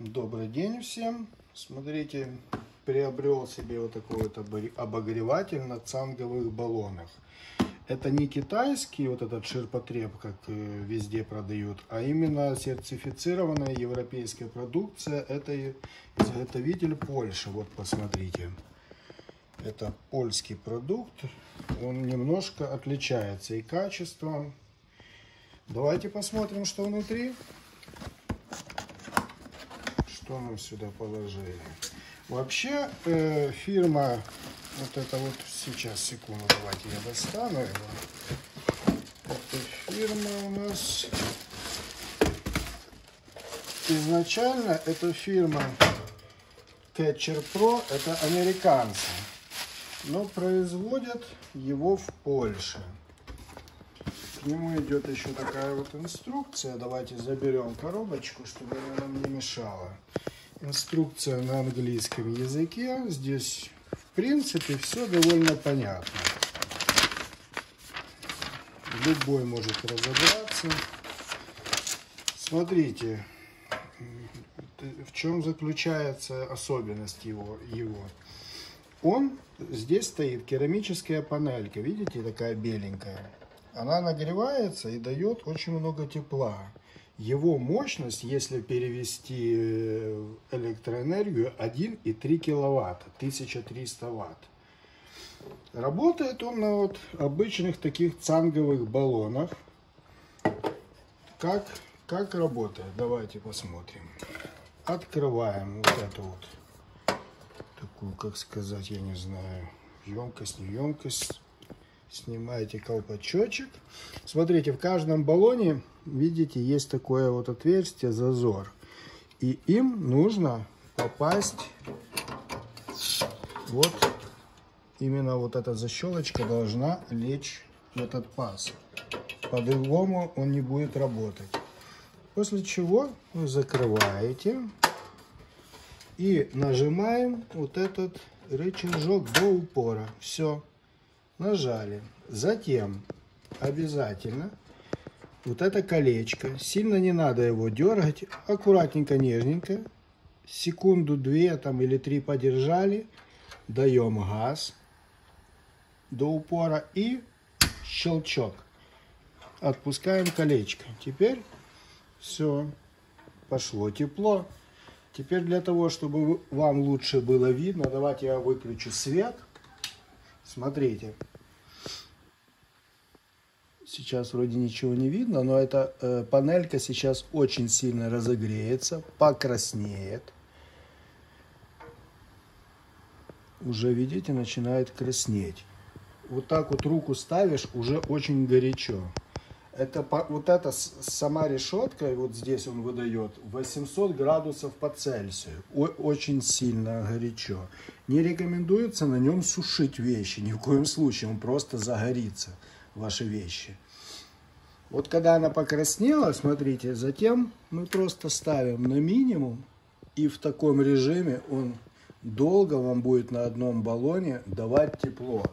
Добрый день всем. Смотрите, приобрел себе вот такой вот обогреватель на цанговых баллонах. Это не китайский вот этот ширпотреб, как э, везде продают, а именно сертифицированная европейская продукция. Это изготовитель Польши. Вот посмотрите. Это польский продукт. Он немножко отличается и качеством. Давайте посмотрим, что внутри что мы сюда положили. Вообще э, фирма, вот это вот сейчас, секунду, давайте я достану его. Эта фирма у нас изначально эта фирма Catcher Pro, это американцы, но производят его в Польше. К нему идет еще такая вот инструкция. Давайте заберем коробочку, чтобы она нам не мешала. Инструкция на английском языке. Здесь, в принципе, все довольно понятно. Любой может разобраться. Смотрите, в чем заключается особенность его. его. Он, здесь стоит керамическая панелька, видите, такая беленькая. Она нагревается и дает очень много тепла. Его мощность, если перевести э, электроэнергию, 1,3 киловатта, 1300 ватт. Работает он на вот обычных таких цанговых баллонах. Как, как работает? Давайте посмотрим. Открываем вот эту вот такую, как сказать, я не знаю, емкость, не емкость. Снимаете колпачочек. Смотрите, в каждом баллоне видите, есть такое вот отверстие, зазор. И им нужно попасть вот именно вот эта защелочка должна лечь в этот паз. По-другому он не будет работать. После чего вы закрываете и нажимаем вот этот рычажок до упора. Все, нажали. Затем обязательно вот это колечко. Сильно не надо его дергать. Аккуратненько, нежненько. Секунду, две там или три подержали. Даем газ до упора и щелчок. Отпускаем колечко. Теперь все, пошло тепло. Теперь для того, чтобы вам лучше было видно, давайте я выключу свет. Смотрите. Сейчас вроде ничего не видно, но эта э, панелька сейчас очень сильно разогреется, покраснеет. Уже, видите, начинает краснеть. Вот так вот руку ставишь, уже очень горячо. Это, вот эта сама решетка, вот здесь он выдает 800 градусов по Цельсию. О, очень сильно горячо. Не рекомендуется на нем сушить вещи, ни в коем случае, он просто загорится ваши вещи. Вот когда она покраснела, смотрите, затем мы просто ставим на минимум, и в таком режиме он долго вам будет на одном баллоне давать тепло.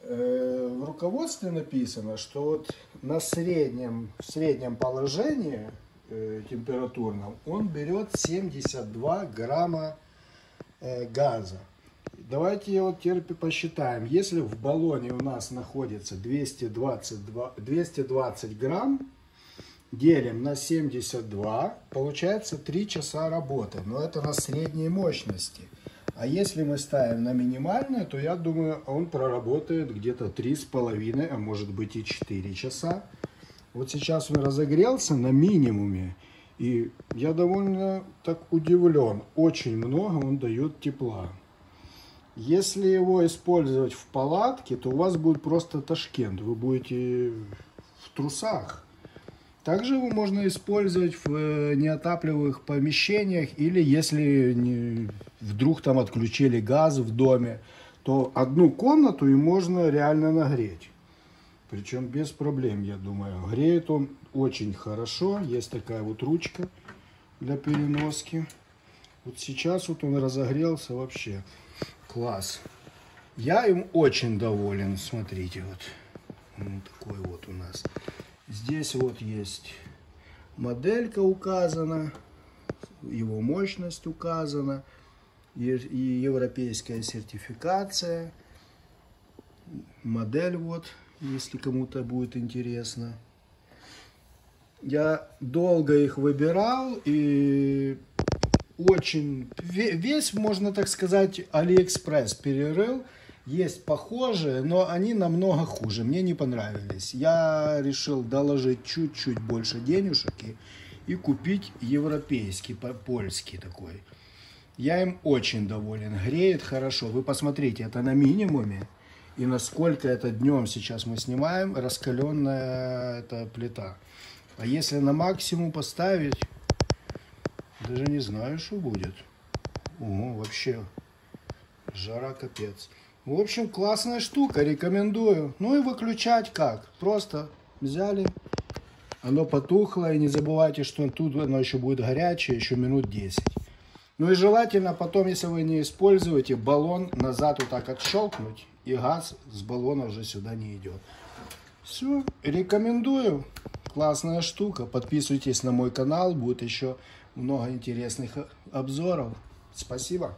Э, в руководстве написано, что вот на среднем, в среднем положении э, температурном он берет 72 грамма э, газа. Давайте вот теперь посчитаем. Если в баллоне у нас находится 222, 220 грамм, делим на 72, получается 3 часа работы. Но это на средней мощности. А если мы ставим на минимальную, то я думаю, он проработает где-то 3,5, а может быть и 4 часа. Вот сейчас он разогрелся на минимуме. И я довольно так удивлен. Очень много он дает тепла. Если его использовать в палатке, то у вас будет просто Ташкент. Вы будете в трусах. Также его можно использовать в э, неотапливаемых помещениях или если вдруг там отключили газ в доме, то одну комнату и можно реально нагреть. Причем без проблем, я думаю. Греет он очень хорошо. Есть такая вот ручка для переноски. Вот сейчас вот он разогрелся вообще. Класс. Я им очень доволен. Смотрите, вот. вот такой вот у нас. Здесь вот есть моделька указана. его мощность указана, и европейская сертификация, модель вот, если кому-то будет интересно. Я долго их выбирал и очень, весь, можно так сказать, Алиэкспресс перерыл. Есть похожие, но они намного хуже. Мне не понравились. Я решил доложить чуть-чуть больше денежек и, и купить европейский, польский такой. Я им очень доволен. Греет хорошо. Вы посмотрите, это на минимуме. И насколько это днем сейчас мы снимаем, раскаленная эта плита. А если на максимум поставить, даже не знаю, что будет. Ого, вообще, жара капец. В общем, классная штука, рекомендую. Ну и выключать как? Просто взяли, оно потухло, и не забывайте, что тут оно еще будет горячее, еще минут 10. Ну и желательно потом, если вы не используете, баллон назад вот так отщелкнуть, и газ с баллона уже сюда не идет. Все, рекомендую. Классная штука. Подписывайтесь на мой канал, будет еще много интересных обзоров. Спасибо.